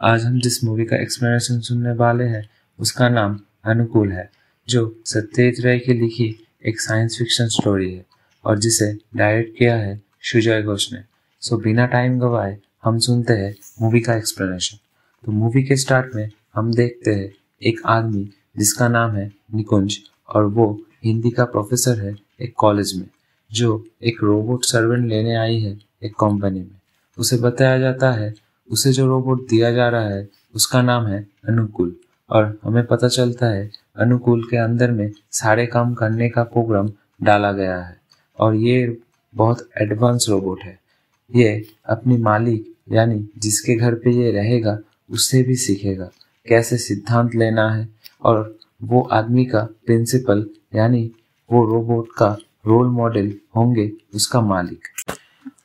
आज हम जिस मूवी का एक्सप्लेनेशन सुनने वाले हैं, उसका नाम अनुकूल है, जो सत्यजीत राय की लिखी एक साइंस फिक्शन स्टोरी है और जिसे डायरेक्ट किया है सुजय घोष ने। सो बिना टाइम गवाए हम सुनते हैं मूवी का एक्सप्लेनेशन तो मूवी के स्टार्ट में हम देखते हैं एक आदमी जिसका नाम है निकुंज और वो हिंदी का प्रोफेसर है एक कॉलेज में, जो एक रोबोट सर्वेंट लेने आई है एक कंपनी में। उसे बताया जाता है उसे जो रोबोट दिया जा रहा है, उसका नाम है अनुकूल। और हमें पता चलता है, अनुकूल के अंदर में सारे काम करने का प्रोग्राम डाला गया है। और ये बहुत एडवांस रोबोट है। ये अपनी मालिक, यानी जिसके घर पे ये रहेगा उससे भी सीखेगा। कैसे सिद्धांत लेना है, और वो आदमी का प्रिंसिपल यानी वो रोबोट का रोल मॉडल होंगे उसका मालिक।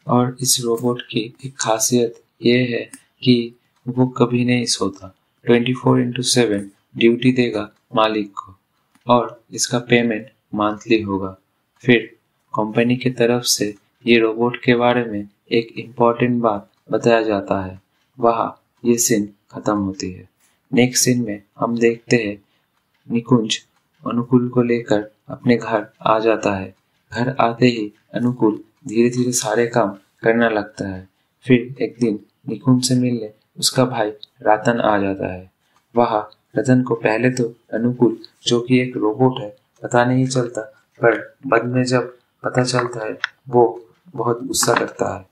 और इस रोबोट की एक खासियत ये है कि वो कभी नहीं सोता। Twenty four into seven duty देगा मालिक को और इसका पेमेंट मंथली होगा। फिर कंपनी की तरफ़ से ये रोबोट के बारे में एक इंपॉर्टेंट बात बताया जाता है। वहाँ ये सीन खत्म होती है। नेक्स्ट सीन में हम देखते हैं निकुंज अनुकूल को लेकर अपने घर आ जाता है। घर आते ही अनुकूल धीरे धीरे सारे काम करना लगता है। फिर एक दिन निकुंज से मिलने उसका भाई रतन आ जाता है। वह रतन को पहले तो अनुकूल जो कि एक रोबोट है, पता नहीं चलता, पर बाद में जब पता चलता है, वो बहुत गुस्सा करता है।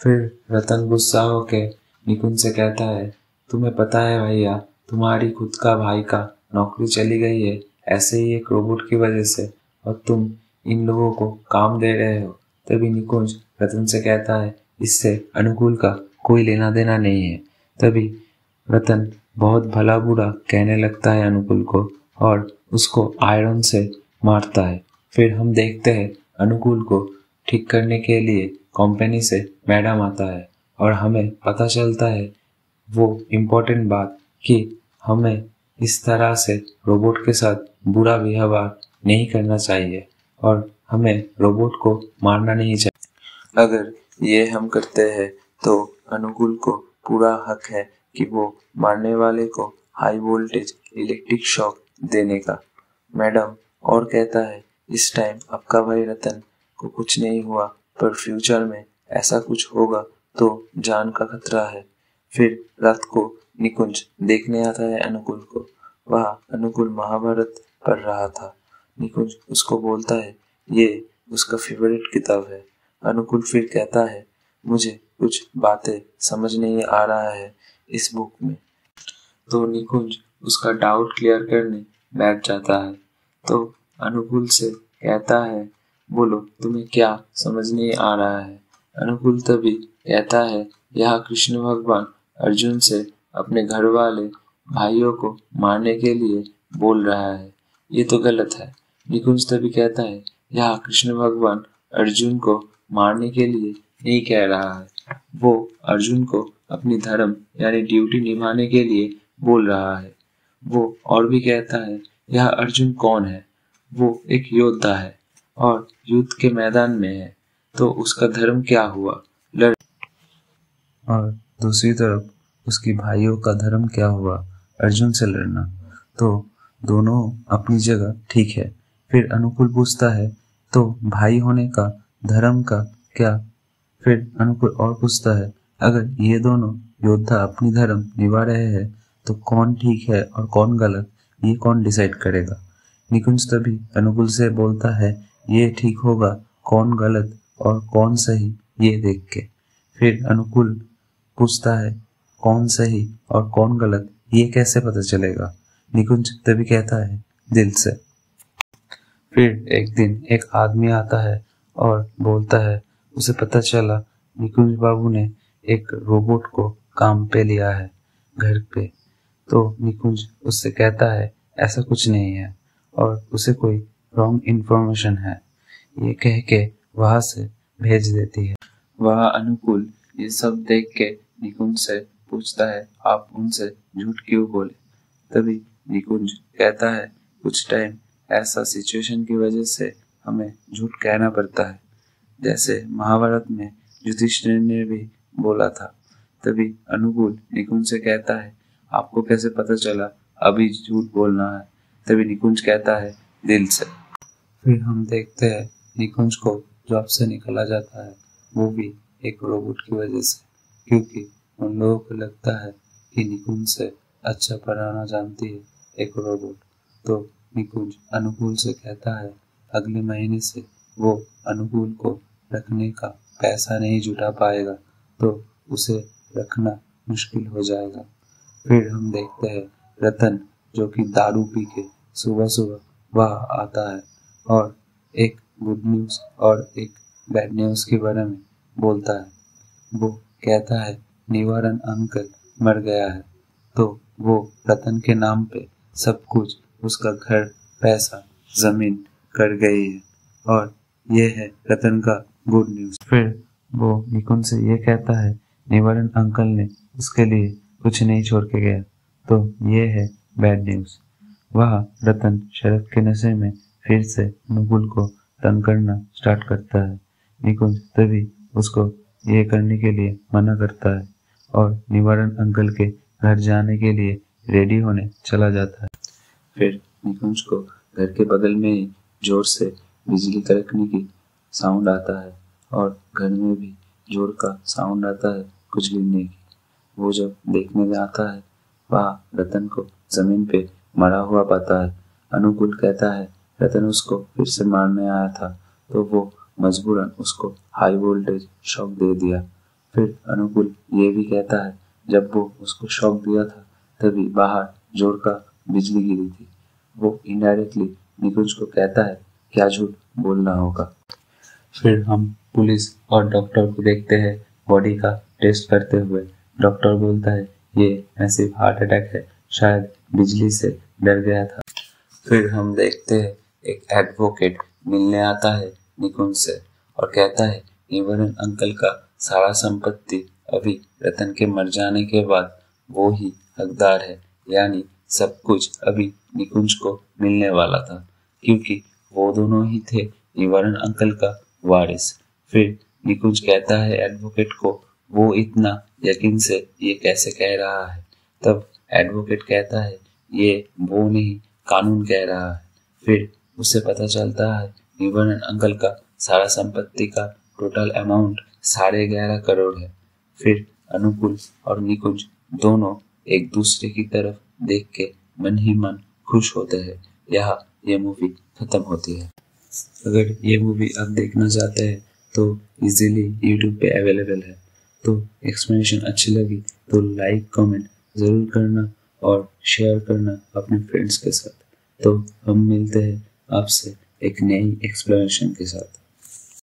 फिर रतन गुस्सा होके निकुंज से कहता है, तुम्हें पता है भैया, तुम्हारी खुद का भाई का नौकरी चली गई है, ऐसे ही एक रोबोट की वजह से, और तुम इन लोगों को काम दे रहे हो। तभी निकुंज रतन से कहता है, इससे अनुकूल का कोई लेना देना नहीं है। तभी रतन बहुत भला बुरा कहने लगता है अनुकूल को और उसको आयरन से मारता है। फिर हम देखते हैं अनुकूल को ठीक करने के लिए कंपनी से मैडम आता है और हमें पता चलता है वो इम्पोर्टेंट बात कि हमें इस तरह से रोबोट के साथ बुरा व्यवहार नहीं करना चाहिए और हमें रोबोट को मारना नहीं चाहिए। अगर ये हम करते हैं तो अनुकूल को पूरा हक है कि वो मारने वाले को हाई वोल्टेज इलेक्ट्रिक शॉक देने का। मैडम और कहता है, इस टाइम आपका भाई रतन को कुछ नहीं हुआ, पर फ्यूचर में ऐसा कुछ होगा तो जान का खतरा है फिर रात को निकुंज देखने आता है अनुकूल को। वह अनुकूल महाभारत पढ़ रहा था। निकुंज उसको बोलता है, ये उसका फेवरेट किताब है अनुकूल फिर कहता है, मुझे कुछ बातें समझ नहीं आ रहा है इस बुक में। तो निकुंज उसका डाउट क्लियर करने बैठ जाता है। तो अनुकूल से कहता है, बोलो, तुम्हें क्या समझ नहीं आ रहा है? अनुकूल तभी कहता है, यह कृष्ण भगवान अर्जुन से अपने घर वाले भाइयों को मारने के लिए बोल रहा है। ये तो गलत है। निकुंज तभी कहता है, यह कृष्ण भगवान अर्जुन को मारने के लिए नहीं कह रहा है। वो अर्जुन को अपनी धर्म, यानी ड्यूटी निभाने के लिए बोल रहा है। वो और भी कहता है, यह अर्जुन कौन है? वो एक योद्धा है और युद्ध के मैदान में है। तो उसका धर्म क्या हुआ? लड़ और दूसरी तरफ़ उसकी भाइयों का धर्म क्या हुआ? अर्जुन से लड़ना। तो दोनों अपनी जगह ठीक है। फिर अनुकूल पूछता है तो भाई होने का धर्म का क्या फिर अनुकूल और पूछता है, अगर ये दोनों योद्धा अपनी धर्म निभा रहे हैं तो कौन ठीक है और कौन गलत? ये कौन डिसाइड करेगा? निकुंज तभी अनुकूल से बोलता है, ये ठीक होगा, कौन गलत और कौन सही, ये देख के। फिर अनुकूल पूछता है, कौन सही और कौन गलत, ये कैसे पता चलेगा? निकुंज तभी कहता है, दिल से। फिर एक दिन एक आदमी आता है और बोलता है उसे पता चला, निकुंज बाबू ने एक रोबोट को काम पे लिया है, घर पे। तो निकुंज उससे कहता है, ऐसा कुछ नहीं है और उसे कोई रॉन्ग इन्फॉर्मेशन है। ये कह के वहाँ से भेज देती है। वह अनुकूल ये सब देख के निकुंज से पूछता है, आप उनसे झूठ क्यों बोले? तभी निकुंज कहता है, कुछ टाइम ऐसा सिचुएशन की वजह से हमें झूठ कहना पड़ता है। जैसे महाभारत में युधिष्ठिर ने भी बोला था। तभी अनुकूल निकुंज से कहता है, आपको कैसे पता चला? अभी झूठ बोलना है। तभी निकुंज कहता है, दिल से। फिर हम देखते हैं निकुंज को जॉब से निकला जाता है, वो भी एक रोबोट की वजह से, क्योंकि उन लोगों को लगता है कि निकुंज से अच्छा पढ़ाना जानती है एक रोबोट। तो निकुंज अनुकूल से कहता है, अगले महीने से वो अनुकूल को रखने का पैसा नहीं जुटा पाएगा तो उसे रखना मुश्किल हो जाएगा। फिर हम देखते हैं रतन, जो कि दारू पी के सुबह सुबह वह आता है और एक गुड न्यूज़ और एक बैड न्यूज़ के बारे में बोलता है। वो कहता है, निवारण अंकल मर गया है। तो वो रतन के नाम पे सब कुछ, उसका घर, पैसा, ज़मीन कर गई है। और ये है रतन का गुड न्यूज़ फिर वो निकुंज से ये कहता है, निवारण अंकल ने उसके लिए कुछ नहीं छोड़ के गया। तो ये है बैड न्यूज़ वह रतन शरद के नशे में फिर से नुकुल को तंग करना स्टार्ट करता है। निकुंज तभी उसको ये करने के लिए मना करता है और निवारण अंकल के घर जाने के लिए रेडी होने चला जाता है। फिर निकुंज को घर के बगल में ही ज़ोर से बिजली कड़कने की साउंड आता है और घर में भी ज़ोर का साउंड आता है कुछ गिरने की। वो जब देखने जाता है, वहाँ रतन को ज़मीन पे मरा हुआ पाता है। अनुकूल कहता है, रतन उसको फिर से मारने आया था। तो वो मजबूरन उसको हाई वोल्टेज शॉक दे दिया। फिर अनुकूल ये भी कहता है, जब वो उसको शॉक दिया था, तभी बाहर ज़ोर का बिजली गिरी थी। वो इनडायरेक्टली निकुंज को कहता है, क्या झूठ बोलना होगा? फिर हम पुलिस और डॉक्टर को देखते हैं। बॉडी का टेस्ट करते हुए डॉक्टर बोलता है, ये मैसिव हार्ट अटैक है। शायद बिजली से डर गया था। फिर हम देखते हैं, एक एडवोकेट मिलने आता है निकुंज से और कहता है निवरन अंकल का सारा संपत्ति अभी रतन के मर जाने के बाद वो ही हकदार है। यानी सब कुछ अभी निकुंज को मिलने वाला था। क्योंकि वो दोनों ही थे निवारण अंकल का वारिस। फिर निकुंज कहता है एडवोकेट को, वो इतना यकीन से ये कैसे कह रहा है? तब एडवोकेट कहता है, ये वो नहीं, कानून कह रहा है। फिर उसे पता चलता है निवारण अंकल का सारा संपत्ति का टोटल अमाउंट साढ़े ग्यारह करोड़ है। फिर अनुकूल और निकुंज दोनों एक दूसरे की तरफ़ देख के मन ही मन खुश होते हैं। यहाँ ये मूवी खत्म होती है। अगर ये मूवी आप देखना चाहते हैं तो इजीली यूट्यूब पे अवेलेबल है। तो एक्सप्लेनेशन अच्छी लगी तो लाइक कमेंट ज़रूर करना और शेयर करना अपने फ्रेंड्स के साथ। तो हम मिलते हैं आपसे एक नई एक्सप्लेनेशन के साथ।